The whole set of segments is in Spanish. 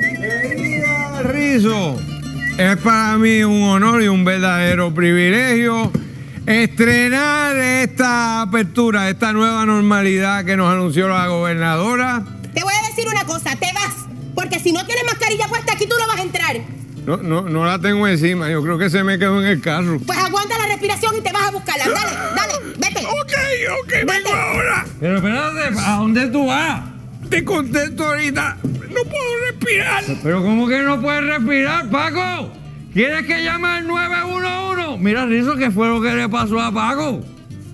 Querida Rizo, es para mí un honor y un verdadero privilegio estrenar esta apertura, esta nueva normalidad que nos anunció la gobernadora. Te voy a decir una cosa, te vas. Porque si no tienes mascarilla puesta aquí, tú no vas a entrar. No, no, no la tengo encima, yo creo que se me quedó en el carro. Pues aguanta la respiración y te vas a buscarla. Dale, dale, vete. Ok, ok, Vete. vengo ahora. Pero espérate, ¿a dónde tú vas? Te contesto ahorita. No puedo respirar. Pero ¿cómo que no puedes respirar, Paco? ¿Quieres que llame al 911? Mira, Rizo, ¿qué fue lo que le pasó a Paco?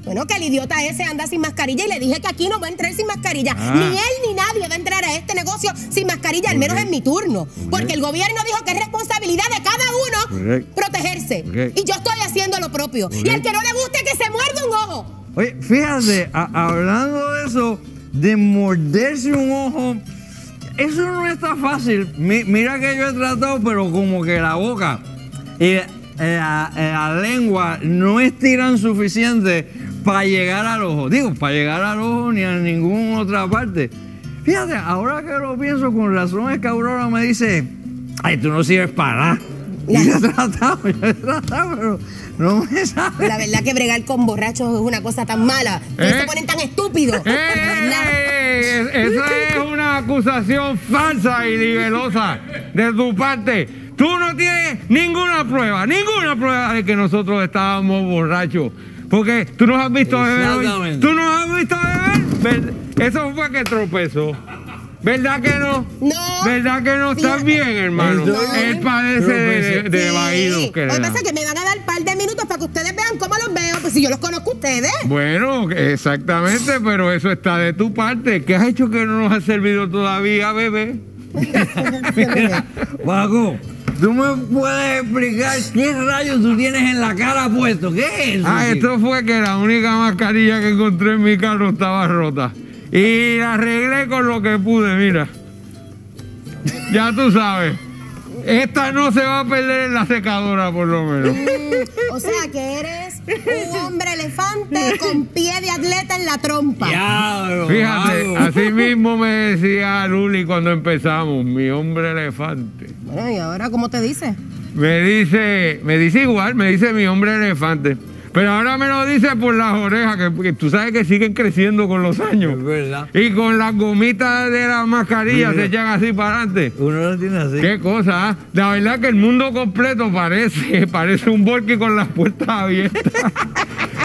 Bueno, que el idiota ese anda sin mascarilla y le dije que aquí no va a entrar sin mascarilla. Ah. Ni él ni nadie va a entrar a este negocio sin mascarilla, al menos en mi turno. Porque el gobierno dijo que es responsabilidad de cada uno protegerse. Y yo estoy haciendo lo propio. Y al que no le guste, que se muerde un ojo. Oye, fíjate, a- hablando de eso, de morderse un ojo, eso no está fácil. Mi- mira que yo he tratado, pero como que la boca y eh, la, eh, la lengua no estiran suficiente para llegar al ojo. Digo, para llegar al ojo ni a ninguna otra parte. Fíjate, ahora que lo pienso con razón es que Aurora me dice, ay, tú no sirves para nada. Y yo he tratado, yo he tratado, pero no me sale. La verdad que bregar con borrachos es una cosa tan mala. Que ¿Eh? se ponen tan estúpidos. Verdad. ¡Eh! Esa es una acusación falsa y nivelosa de tu parte. Tú no tienes ninguna prueba, ninguna prueba de que nosotros estábamos borrachos. Porque tú nos has visto beber. Tú nos has visto beber. Eso fue que tropezó. ¿Verdad que no? No. ¿Verdad que no? Estás bien, hermano. No. Él padece de, de, de Sí. vaídos que Lo le que da. pasa es que me van a dar un par de minutos para que ustedes vean cómo los veo. Pues si yo los conozco a ustedes. Bueno, exactamente, pero eso está de tu parte. ¿Qué has hecho que no nos ha servido todavía, bebé? Mira, Paco, ¿tú me puedes explicar qué rayos tú tienes en la cara puesto? ¿Qué es eso? Ah, esto fue que la única mascarilla que encontré en mi carro estaba rota. Y la arreglé con lo que pude, mira. Ya tú sabes. Esta no se va a perder en la secadora, por lo menos. Mm, o sea que eres un hombre elefante con pie de atleta en la trompa. Diablo, Fíjate, así mismo me decía Luli cuando empezamos, mi hombre elefante. Bueno, ¿y ahora cómo te dice? Me dice, me dice igual, me dice mi hombre elefante. Pero ahora me lo dice por las orejas, que, que tú sabes que siguen creciendo con los años. Es verdad. Y con las gomitas de la mascarilla se echan así para adelante. Uno lo tiene así. Qué cosa, ¿ah? La verdad que el mundo completo parece, parece un volky con las puertas abiertas.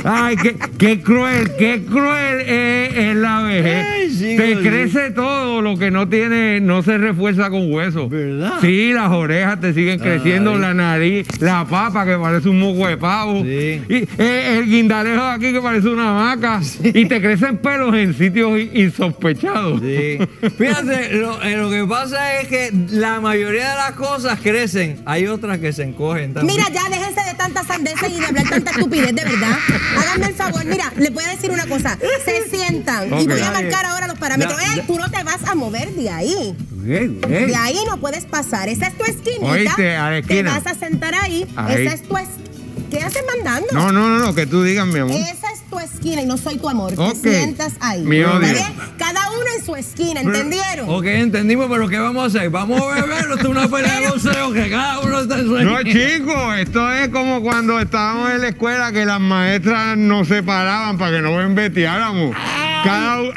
Ay, qué, qué cruel, qué cruel es, es la vejez. Ay, sí, Te sí. crece todo lo que no tiene, no se refuerza con hueso. ¿Verdad? Sí, las orejas te siguen creciendo, Ay. la nariz, la papa que parece un moco de pavo. Sí. Y eh, el guindalejo aquí que parece una hamaca. Y te crecen pelos en sitios insospechados. Sí. Fíjate, lo, eh, lo que pasa es que la mayoría de las cosas crecen, hay otras que se encogen también. Mira, ya déjense de tanta sandeces y de hablar tanta estupidez, de verdad. Háganme el favor, mira, les voy a decir una cosa. Se sientan y voy a marcar ahora los parámetros. Ya, Ey, ya. tú no te vas a mover de ahí. De ahí no puedes pasar. Esa es tu esquinita. Oíste, a la Te esquina. vas a sentar ahí. Ahí. Esa es tu esquina. ¿Qué haces mandando? No, no, no, no, que tú digas, mi amor. Esa es tu esquina y no soy tu amor. Ok. Te sientas ahí. Mi ¿Está odio. bien? Cada uno en su esquina, ¿entendieron? Ok, entendimos, pero ¿qué vamos a hacer? Vamos a beber, esto es una pelea de boxeo que cada uno está en su No, esquina. chicos, esto es como cuando estábamos en la escuela que las maestras nos separaban para que no embeteáramos.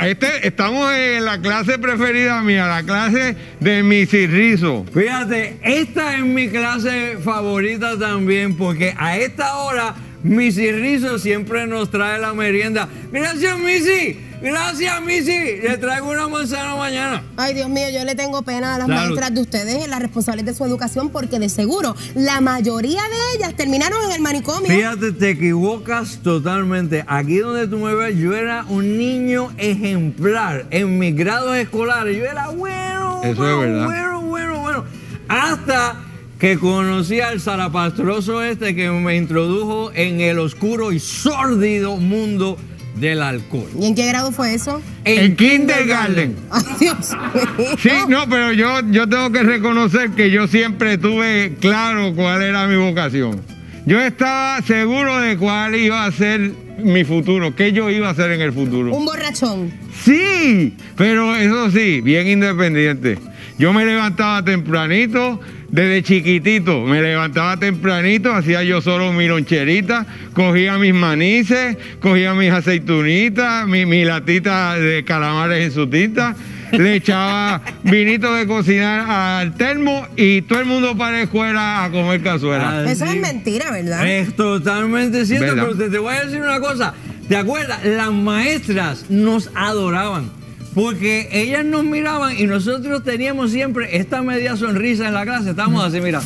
Este, estamos en la clase preferida mía, la clase de Missy Rizzo. Fíjate, esta es mi clase favorita también, porque a esta hora Missy Rizzo siempre nos trae la merienda. Gracias, Missy. Gracias, Missy. Le traigo una manzana mañana. Ay, Dios mío, yo le tengo pena a las Salud. maestras de ustedes y las responsables de su educación porque de seguro la mayoría de ellas terminaron en el manicomio. Fíjate, te equivocas totalmente. Aquí donde tú me ves, yo era un niño ejemplar. En mis grados escolares, yo era bueno, Eso es bueno, verdad. bueno, bueno, bueno. Hasta que conocí al zarapastroso este que me introdujo en el oscuro y sórdido mundo del alcohol. ¿Y en qué grado fue eso? En kindergarten. Ay, Dios mío. Sí, no, pero yo, yo tengo que reconocer que yo siempre tuve claro cuál era mi vocación. Yo estaba seguro de cuál iba a ser mi futuro, qué yo iba a hacer en el futuro. Un borrachón. Sí, pero eso sí, bien independiente. Yo me levantaba tempranito, desde chiquitito, me levantaba tempranito, hacía yo solo mi loncherita, cogía mis manices, cogía mis aceitunitas, mi, mi latita de calamares en su tinta, le echaba vinito de cocinar al termo y todo el mundo para la escuela a comer cazuela. Eso es mentira, ¿verdad? Es totalmente cierto, ¿Verdad? pero te, te voy a decir una cosa. ¿Te acuerdas? Las maestras nos adoraban. Porque ellas nos miraban y nosotros teníamos siempre esta media sonrisa en la clase. Estábamos así, mira.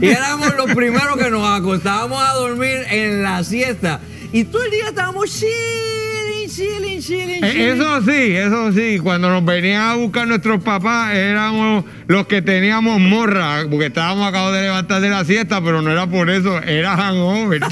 Y éramos los primeros que nos acostábamos a dormir en la siesta. Y todo el día estábamos chilling, chilling, chilling, Eh, chilling. Eso sí, eso sí, cuando nos venían a buscar nuestros papás éramos los que teníamos morra, porque estábamos acabados de levantar de la siesta, pero no era por eso, era hangover.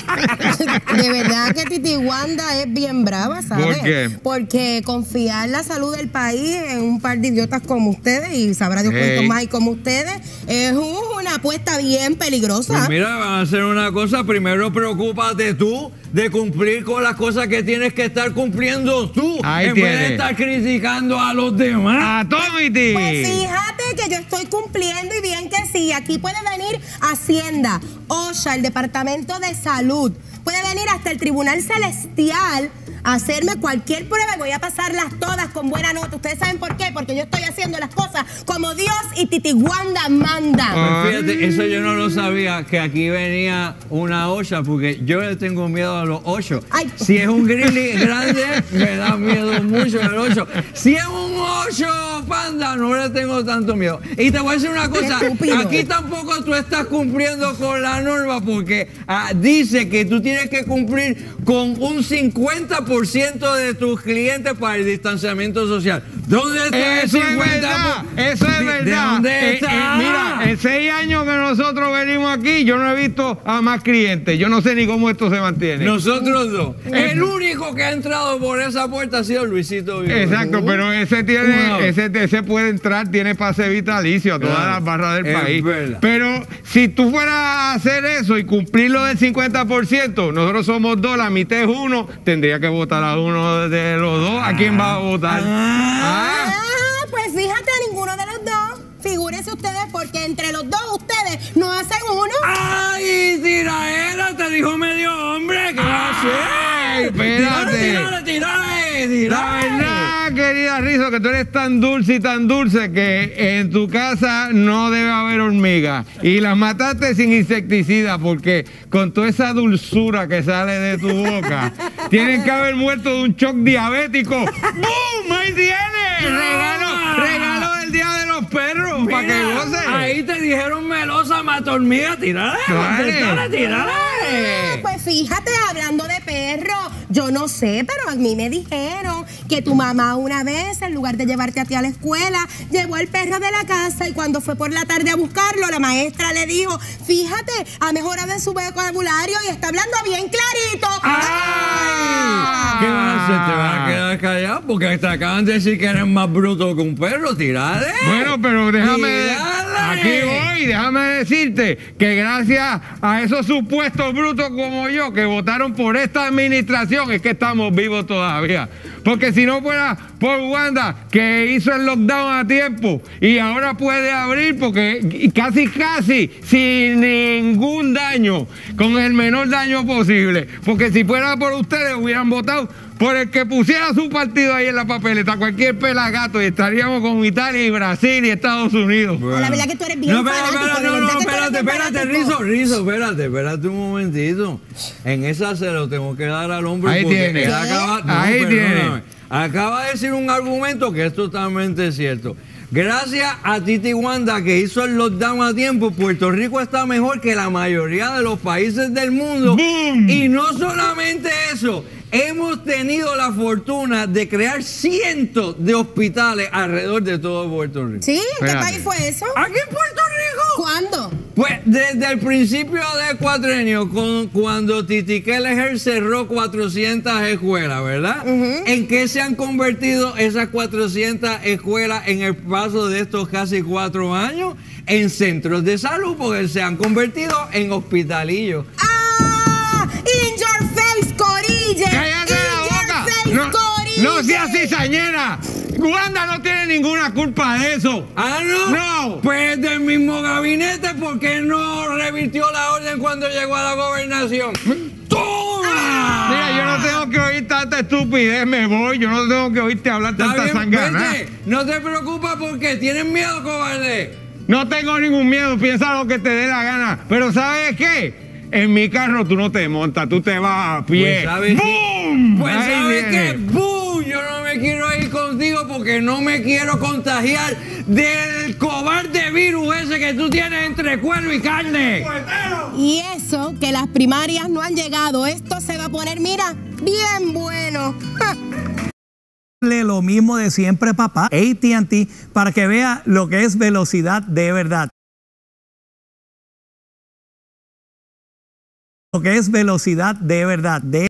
De verdad que Titi Wanda es bien brava, ¿sabes? ¿Por qué? Porque confiar la salud del país en un par de idiotas como ustedes, y sabrá Dios cuántos Hey. más hay como ustedes, es una apuesta bien peligrosa. Pues mira, van a hacer una cosa. Primero preocúpate tú de cumplir con las cosas que tienes que estar cumpliendo tú. Ahí en vez de estar criticando a los demás. ¡A Tomity! Pues fíjate que yo estoy cumpliendo y bien que sí. Aquí puede venir Hacienda, OSHA, el Departamento de Salud. Puede venir hasta el Tribunal Celestial hacerme cualquier prueba y voy a pasarlas todas con buena nota. ¿Ustedes saben por qué? Porque yo estoy haciendo las cosas como Dios y Titiguanda manda. Ah. Pues fíjate, eso yo no lo sabía, que aquí venía una ocha, porque yo le tengo miedo a los ocho. Ay. Si es un grizzly grande, me da miedo mucho el ocho. Si es un ocho panda, no le tengo tanto miedo. Y te voy a decir una cosa, aquí tampoco tú estás cumpliendo con la norma, porque ah, dice que tú tienes que cumplir con un 50% de tus clientes para el distanciamiento social. ¿Dónde está Eso es 50%? verdad, eso es ¿De- verdad. ¿De dónde Eh, está? eh, mira, en seis años que nosotros venimos aquí, yo no he visto a más clientes. Yo no sé ni cómo esto se mantiene. Nosotros dos. El único que ha entrado por esa puerta ha sido Luisito Vigorra. Exacto, pero ese Una tiene, vez. ese, ese puede entrar, tiene pase vitalicio a todas Claro, las barras del es país. verdad. Pero si tú fueras a hacer eso y cumplir lo del 50%, nosotros somos dos, la mitad es uno, tendría que votar a uno de los dos. ¿A quién va a votar? Ah. Ah. Ah, pues fíjate, ninguno de los dos. Figúrense ustedes, porque entre los dos ustedes no hacen uno. ¡Ay, tiraera! Te dijo medio hombre. ¿Qué va a hacer? espérate. Tírale, tírale, tírale. La verdad, querida Rizo, que tú eres tan dulce y tan dulce que en tu casa no debe haber hormigas. Y las mataste sin insecticida porque con toda esa dulzura que sale de tu boca, tienen que haber muerto de un shock diabético. ¡Bum! ¡Ahí! Regalo, regalo del Día de los Perros, para que goces. Ahí te dijeron melosa, mata hormiga. Tírale, Dale. tírale, tírale. Ah, Pues fíjate, hablando de perro, yo no sé, pero a mí me dijeron que tu mamá una vez, en lugar de llevarte a ti a la escuela, llevó al perro de la casa y cuando fue por la tarde a buscarlo, la maestra le dijo, fíjate, ha mejorado en su vocabulario y está hablando bien clarito. ¡Ay! ¿Qué vas a hacer? ¿Te vas a quedar callado? Porque te acaban de decir que eres más bruto que un perro. Tírale. Bueno, pero déjame. Tírale. Aquí voy, déjame decirte que gracias a esos supuestos brutos como yo que votaron por esta administración es que estamos vivos todavía. Porque si no fuera por Wanda, que hizo el lockdown a tiempo y ahora puede abrir porque casi, casi sin ningún daño, con el menor daño posible. Porque si fuera por ustedes, hubieran votado por el que pusiera su partido ahí en la papeleta, cualquier pelagato, y estaríamos con Italia y Brasil y Estados Unidos. La verdad que tú eres bien No, espera, fanático, no, no, eres espérate, espérate. Rizo, Rizo, espérate, espérate un momentito. En esa se lo tengo que dar al hombre Ahí porque tiene. él acaba, no, Ahí tiene. Acaba de decir un argumento que es totalmente cierto. Gracias a Titi Wanda que hizo el lockdown a tiempo, Puerto Rico está mejor que la mayoría de los países del mundo. Y no solamente eso, hemos tenido la fortuna de crear cientos de hospitales alrededor de todo Puerto Rico. ¿Sí? ¿En qué país fue eso? ¿Aquí en Puerto Rico? ¿Cuándo? Pues desde el principio del cuatrenio, con- cuando Titi Kelleher cerró 400 escuelas, ¿verdad? ¿En qué se han convertido esas 400 escuelas en el paso de estos casi cuatro años? En centros de salud, porque se han convertido en hospitalillos. ¡Ah! ¡Cállate la boca! No, no seas cizañera. Wanda no tiene ninguna culpa de eso. Ah, no. No. Pues del mismo gabinete, ¿por qué no revirtió la orden cuando llegó a la gobernación? ¡Toma! Mira, yo no tengo que oír tanta estupidez, me voy. Yo no tengo que oírte hablar tanta sangana. No te preocupes porque tienes miedo, cobarde. No tengo ningún miedo, piensa lo que te dé la gana. Pero ¿sabes qué? En mi carro tú no te montas, tú te vas a pie. Pues, ¿sabes? ¡Bum! Pues sabes qué, ¡Bum! Me quiero ir contigo porque no me quiero contagiar del cobarde virus ese que tú tienes entre cuero y carne. Y eso, que las primarias no han llegado. Esto se va a poner, mira, bien bueno. Lo mismo de siempre, papá. ATT para que vea lo que es velocidad de verdad. Lo que es velocidad de verdad. De